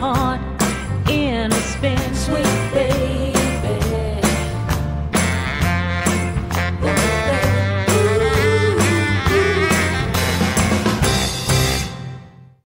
heart.